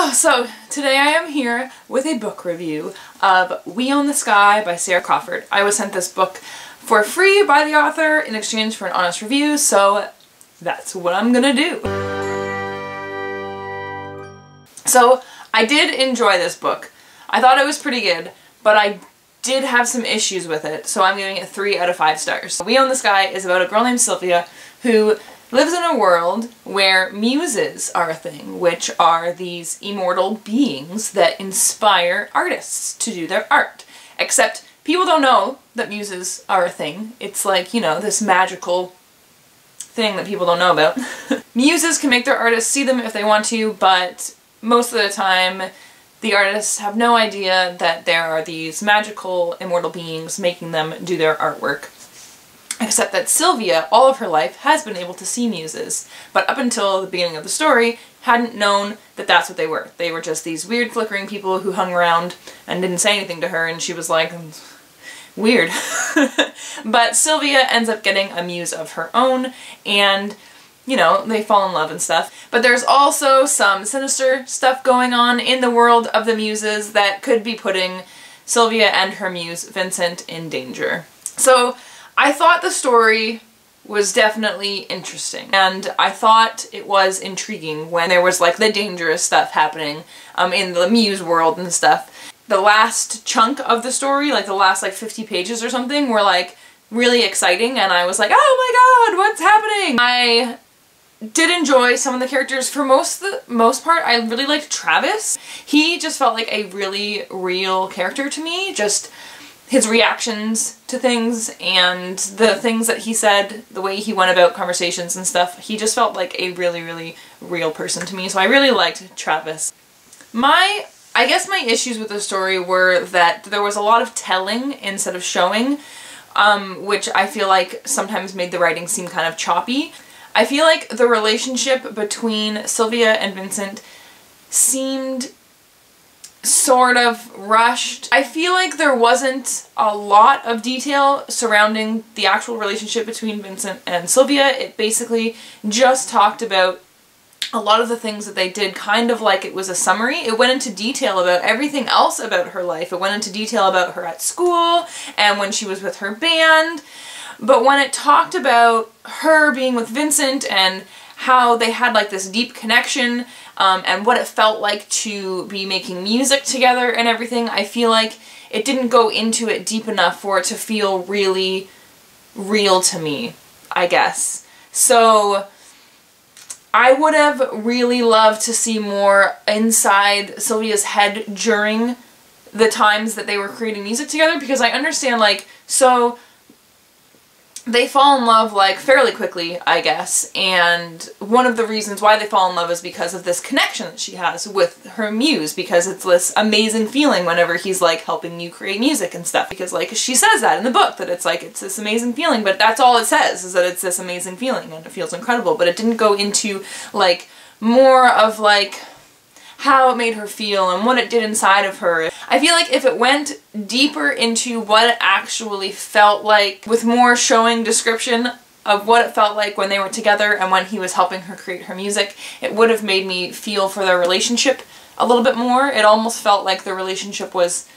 Oh, so today I am here with a book review of We Own the Sky by Sara Crawford. I was sent this book for free by the author in exchange for an honest review, so that's what I'm gonna do. So I did enjoy this book. I thought it was pretty good, but I did have some issues with it, so I'm giving it 3 out of 5 stars. We Own the Sky is about a girl named Sylvia who lives in a world where muses are a thing, which are these immortal beings that inspire artists to do their art. Except people don't know that muses are a thing. It's like, you know, this magical thing that people don't know about. muses can make their artists see them if they want to, but most of the time the artists have no idea that there are these magical immortal beings making them do their artwork. Except that Sylvia, all of her life, has been able to see muses, but up until the beginning of the story, hadn't known that that's what they were. They were just these weird flickering people who hung around and didn't say anything to her, and she was like, weird. but Sylvia ends up getting a muse of her own, and you know, they fall in love and stuff. But there's also some sinister stuff going on in the world of the muses that could be putting Sylvia and her muse, Vincent, in danger. So I thought the story was definitely interesting and I thought it was intriguing when there was like the dangerous stuff happening um, in the Muse world and stuff. The last chunk of the story, like the last like 50 pages or something, were like really exciting and I was like, oh my god, what's happening? I did enjoy some of the characters. For most the most part, I really liked Travis. He just felt like a really real character to me. Just his reactions to things and the things that he said, the way he went about conversations and stuff, he just felt like a really, really real person to me. So I really liked Travis. My, I guess my issues with the story were that there was a lot of telling instead of showing, um, which I feel like sometimes made the writing seem kind of choppy. I feel like the relationship between Sylvia and Vincent seemed sort of rushed. I feel like there wasn't a lot of detail surrounding the actual relationship between Vincent and Sylvia. It basically just talked about a lot of the things that they did kind of like it was a summary. It went into detail about everything else about her life. It went into detail about her at school and when she was with her band. But when it talked about her being with Vincent and how they had like this deep connection um, and what it felt like to be making music together and everything. I feel like it didn't go into it deep enough for it to feel really real to me, I guess. So I would have really loved to see more inside Sylvia's head during the times that they were creating music together because I understand like so they fall in love like fairly quickly, I guess, and one of the reasons why they fall in love is because of this connection that she has with her muse, because it's this amazing feeling whenever he's like helping you create music and stuff, because like she says that in the book, that it's like it's this amazing feeling, but that's all it says, is that it's this amazing feeling and it feels incredible, but it didn't go into like more of like how it made her feel and what it did inside of her. I feel like if it went deeper into what it actually felt like with more showing description of what it felt like when they were together and when he was helping her create her music, it would have made me feel for their relationship a little bit more. It almost felt like the relationship was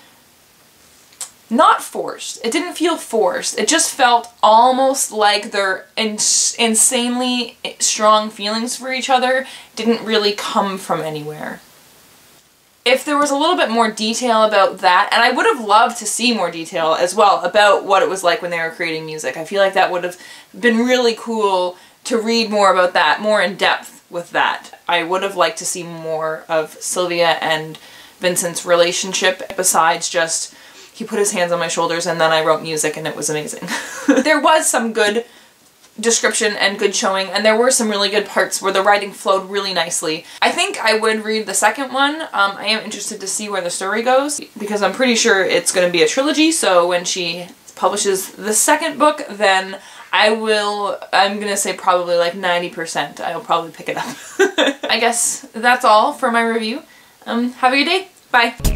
not forced. It didn't feel forced. It just felt almost like their ins insanely strong feelings for each other didn't really come from anywhere if there was a little bit more detail about that, and I would have loved to see more detail as well about what it was like when they were creating music. I feel like that would have been really cool to read more about that, more in depth with that. I would have liked to see more of Sylvia and Vincent's relationship besides just he put his hands on my shoulders and then I wrote music and it was amazing. there was some good description and good showing and there were some really good parts where the writing flowed really nicely. I think I would read the second one. Um, I am interested to see where the story goes because I'm pretty sure it's going to be a trilogy so when she publishes the second book then I will, I'm gonna say probably like 90%. I'll probably pick it up. I guess that's all for my review. Um, have a good day. Bye.